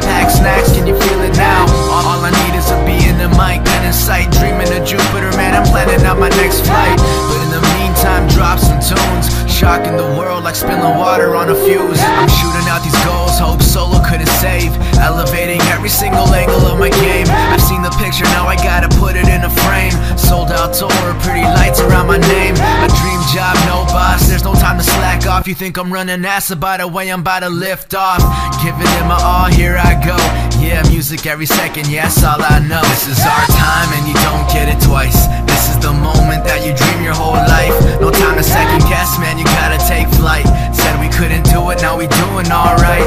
pack snacks, can you feel it now? All, all I need is a beat and a mic, gun in sight. Dreaming of Jupiter, man, I'm planning out my next flight. But in the meantime, drop some tunes. Shocking the world like spilling water on a fuse. I'm shooting out these goals, Hope Solo couldn't save. Elevating every single angle of my game. I've seen the picture, now I gotta put it in a frame. Sold out tour, pretty lights around my name. A dream job, no boss, there's no time to back off. You think I'm running NASA by the way I'm about to lift off. Giving it my all, here I go. Yeah, music every second, yeah, that's all I know. This is our time and you don't get it twice. This is the moment that you dream your whole life. No time to second guess, man, you gotta take flight. Said we couldn't do it, now we doing alright